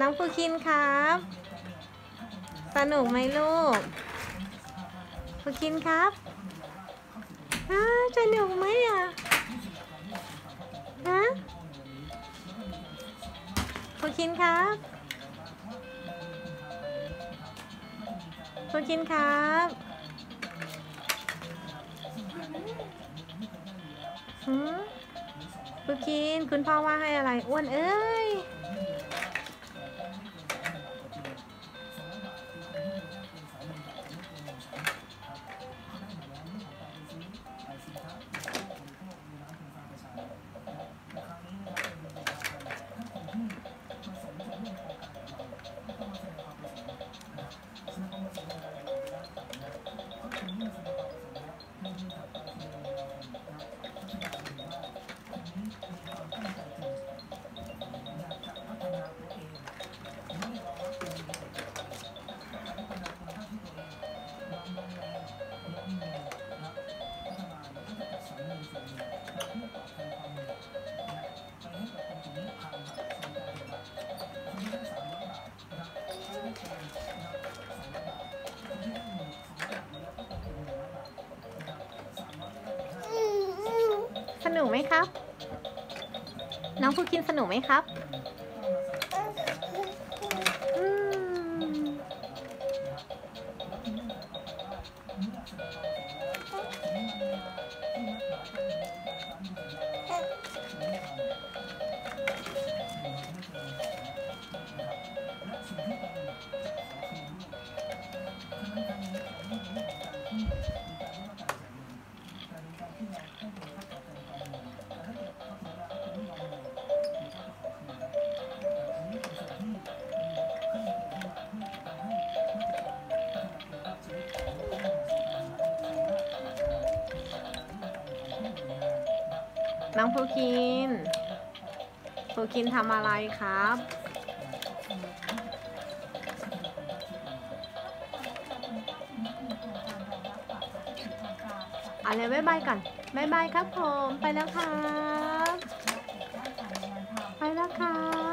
น้องฟูคินครับ สนุกไหมลูกฟูคินครับอ้าสนุกไหมอะฮะฟูคินครับฟูคินครับหืมฟูคิน คุณพ่อว่าให้อะไร อ้วนเอ้ย สนุกไหมครับ น้องฟูคินสนุกไหมครับ น้องภูคินภูคินทำอะไรครับ อะไร bye bye ก่อน bye bye ครับผม ไปแล้วครับ ไปแล้วครับ